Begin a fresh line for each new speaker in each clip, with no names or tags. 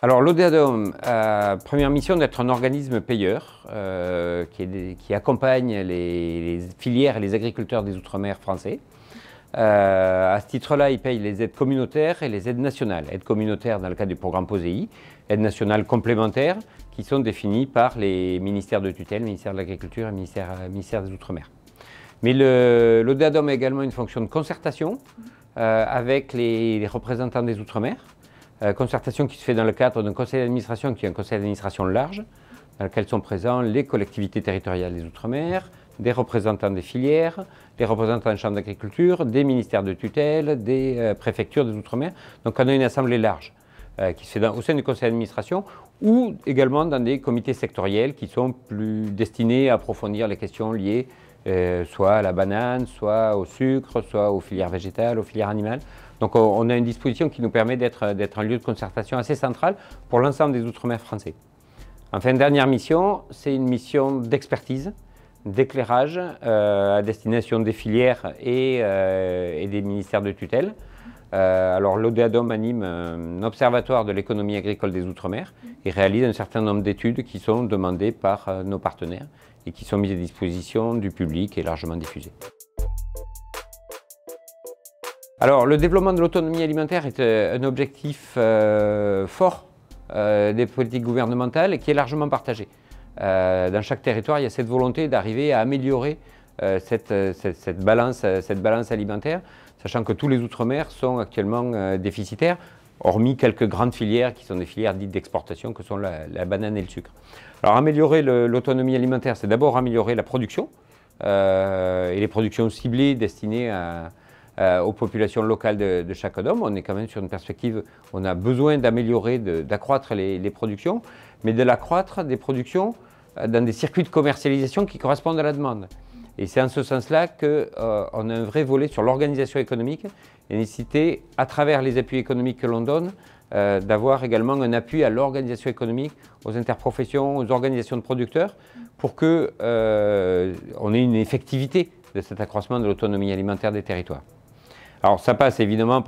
Alors l'Odéadom a première mission d'être un organisme payeur euh, qui, accompagne les, filières et les agriculteurs des Outre-mer français. Euh, à ce titre-là, il paye les aides communautaires et les aides nationales. Aides communautaires dans le cadre du programme POSEI, aides nationales complémentaires qui sont définies par les ministères de tutelle, ministère de l'Agriculture et ministère des Outre-mer. Mais l'ODEADOM a également une fonction de concertation euh, avec les représentants des Outre-mer, euh, concertation qui se fait dans le cadre d'un conseil d'administration qui est un conseil d'administration large, dans lequel sont présents les collectivités territoriales des Outre-mer, des représentants des filières, des représentants de chambres d'agriculture, des ministères de tutelle, des euh, préfectures des Outre-mer. Donc on a une assemblée large qui se fait au sein du conseil d'administration ou également dans des comités sectoriels qui sont plus destinés à approfondir les questions liées soit à la banane, soit au sucre, soit aux filières végétales, aux filières animales. Donc on a une disposition qui nous permet d'être un lieu de concertation assez central pour l'ensemble des Outre-mer français. Enfin, dernière mission, c'est une mission d'expertise, d'éclairage euh, à destination des filières et, euh, des ministères de tutelle. Euh, alors l'ODEADOM anime un observatoire de l'économie agricole des Outre-mer et réalise un certain nombre d'études qui sont demandées par nos partenaires et qui sont mises à disposition du public et largement diffusées. Alors, le développement de l'autonomie alimentaire est euh, un objectif euh, fort euh, des politiques gouvernementales et qui est largement partagé. dans chaque territoire, il y a cette volonté d'arriver à améliorer cette, balance, cette, balance, alimentaire, sachant que tous les Outre-mer sont actuellement déficitaires, hormis quelques grandes filières qui sont des filières dites d'exportation, que sont la, banane et le sucre. Alors, améliorer l'autonomie alimentaire, c'est d'abord améliorer la production, et les productions ciblées destinées euh, aux populations locales de, chaque dôme. On est quand même sur une perspective, on a besoin d'améliorer, d'accroître les, productions, mais de l'accroître des productions euh, dans des circuits de commercialisation qui correspondent à la demande. Et c'est en ce sens-là qu'on euh, a un vrai volet sur l'organisation économique et nécessité, à travers les appuis économiques que l'on donne, d'avoir également un appui à l'organisation économique, aux interprofessions, aux organisations de producteurs, pour qu'on ait une effectivité de cet accroissement de l'autonomie alimentaire des territoires. Alors ça passe évidemment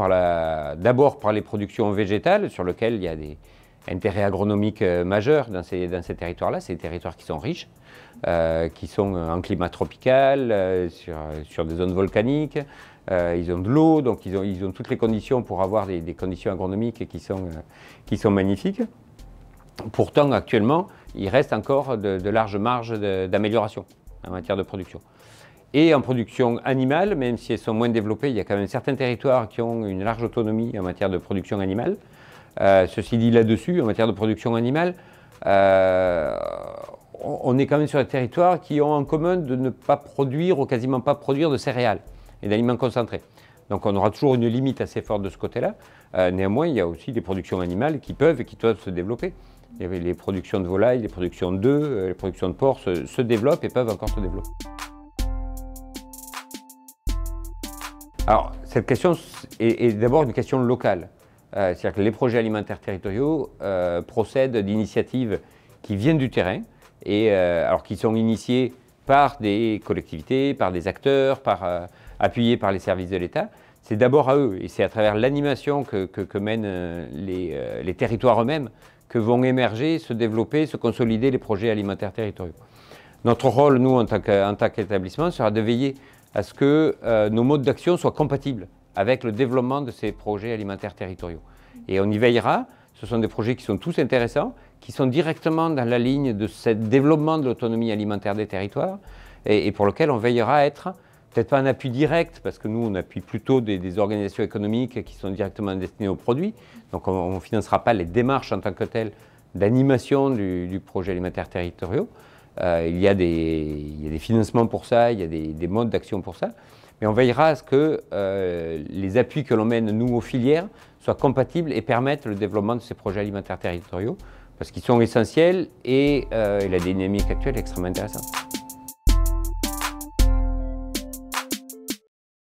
d'abord par les productions végétales sur lesquelles il y a des intérêts agronomiques euh, majeurs dans ces, territoires-là. C'est des territoires qui sont riches, euh, qui sont en climat tropical, euh, sur, des zones volcaniques. ils ont de l'eau, donc ils ont, toutes les conditions pour avoir des, conditions agronomiques qui sont, qui sont magnifiques. Pourtant, actuellement, il reste encore de larges marges d'amélioration en matière de production. Et en production animale, même si elles sont moins développées, il y a quand même certains territoires qui ont une large autonomie en matière de production animale. Euh, ceci dit là-dessus, en matière de production animale, euh, on est quand même sur des territoires qui ont en commun de ne pas produire ou quasiment pas produire de céréales et d'aliments concentrés. Donc on aura toujours une limite assez forte de ce côté-là. Euh, néanmoins, il y a aussi des productions animales qui peuvent et qui doivent se développer. Les productions de volailles, les productions d'œufs, les productions de porcs se développent et peuvent encore se développer. Alors, cette question est, d'abord une question locale. Euh, c'est-à-dire que les projets alimentaires territoriaux euh, procèdent d'initiatives qui viennent du terrain, et, euh, alors qui sont initiées par des collectivités, par des acteurs, par, appuyés par les services de l'État. C'est d'abord à eux, et c'est à travers l'animation que, mènent les, territoires eux-mêmes que vont émerger, se développer, se consolider les projets alimentaires territoriaux. Notre rôle, nous, en tant qu'établissement, sera de veiller à ce que nos modes d'action soient compatibles avec le développement de ces projets alimentaires territoriaux. Et on y veillera. Ce sont des projets qui sont tous intéressants, qui sont directement dans la ligne de ce développement de l'autonomie alimentaire des territoires et, pour lequel on veillera à être peut-être pas un appui direct, parce que nous, on appuie plutôt des, organisations économiques qui sont directement destinées aux produits. Donc, on ne financera pas les démarches en tant que telles d'animation du, projet alimentaire territoriaux. Euh, il, y a des, financements pour ça, il y a des, modes d'action pour ça. Mais on veillera à ce que euh, les appuis que l'on mène, nous, aux filières, soient compatibles et permettent le développement de ces projets alimentaires territoriaux, parce qu'ils sont essentiels et, euh, et la dynamique actuelle est extrêmement intéressante.